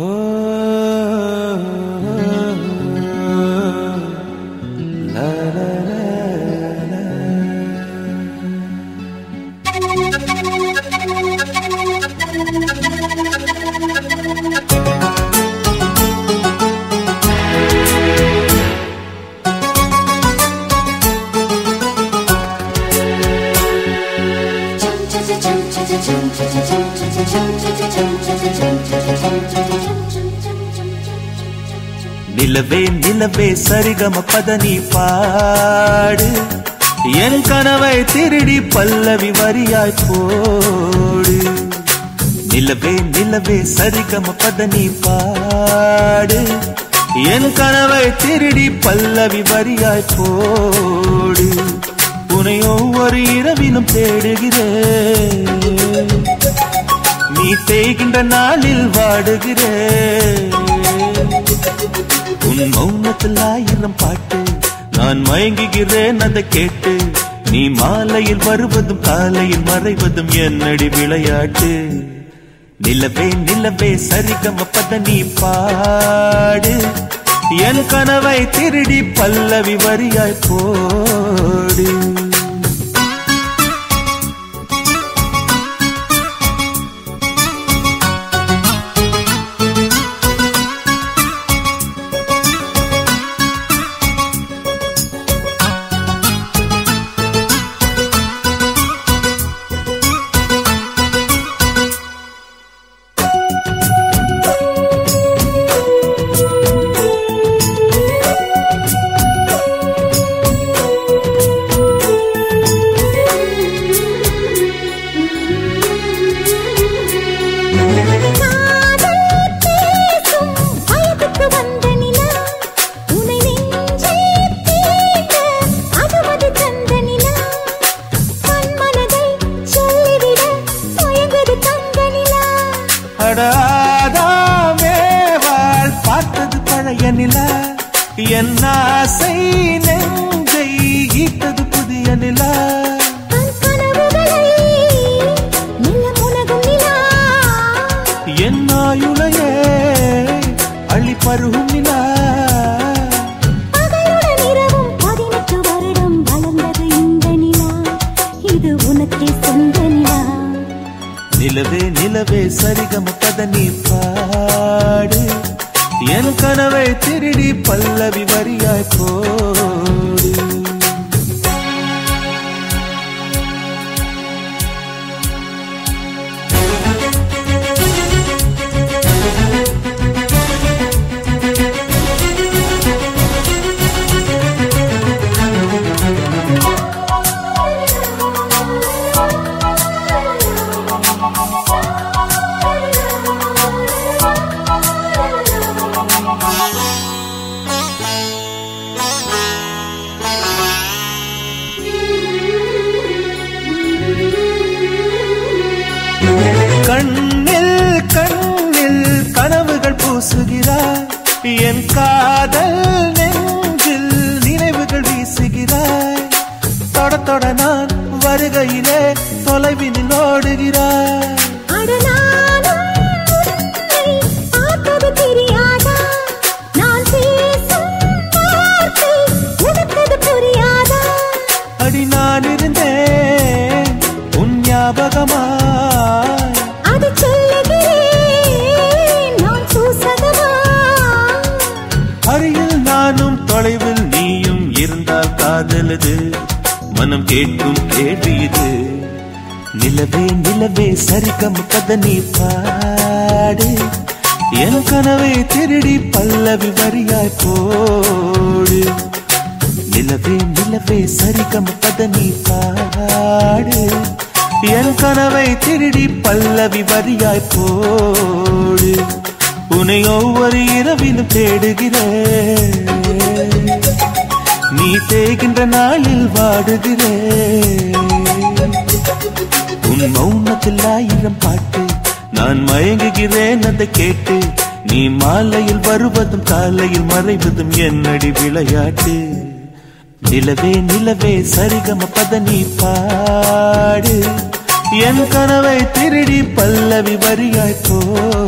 Oh. நிலவே நிலவே சரிகம பதனி பாடு. என் கனவை திருடி பல்லவி வரியாய் போடு. நிலவே நிலவே சரிகம பதனி பாடு. என் கனவை திருடி பல்லவி வரியாய் போடு. உன்னை ஒரு இரவினும் தேடுகிறேன். நீ தேய்கின்ற நாளில் வாடுகிறேன். உன் மௌனத்தில் ஆயிரம் பாட்டு நான் மயங்குகிறேன் அதை கேட்டு. நீ மாலையில் வருவதும் காலையில் மறைவதும் என்னடி விளையாட்டு? நிலவே நிலவே சரிகம பத நீ பாடு. என் கனவை திருடி பல்லவி வரியாய் போடு. அடாதாமேவாள் பார்த்தது பழைய நில. என் ஆசை நெஞ்சை ஈட்டது புதிய நிலா. சரிகம பத நீ பாடு. என் கனவை திருடி பல்லவி வரியாய் போடு. என் காதல் நெஞ்சில் நினைவுகள் வீசுகிறாய். தொட தொட நான் வருகையிலே தொலைவினில் காதலது. மனம் கேட்கும் கேள்வி இது. நிலவே நிலவே சரிகம் கத நீ பாடு. என் கனவை திருடி பல்லவி வரியாய் போடு. நிலவே நிலவே சரிகம் கத நீ பாடு. என் கனவை திருடி பல்லவி வரியாய் போடு. உன்னை ஒவ்வொரு இரவிலும் தேடுகிறேன். நீ தேகின்ற நாளில் வாடுகிறேன் உன் மௌனத்தில் ஆயிரம் பாட்டு நான் மயங்குகிறேன் அதை கேட்டு நீ மாலையில் வருவதும் காலையில் மறைவதும் என்னடி விளையாட்டு. நிலவே நிலவே சரிகம பத நீ பாடு. என் கனவை திருடி பல்லவி வரியாய் போடு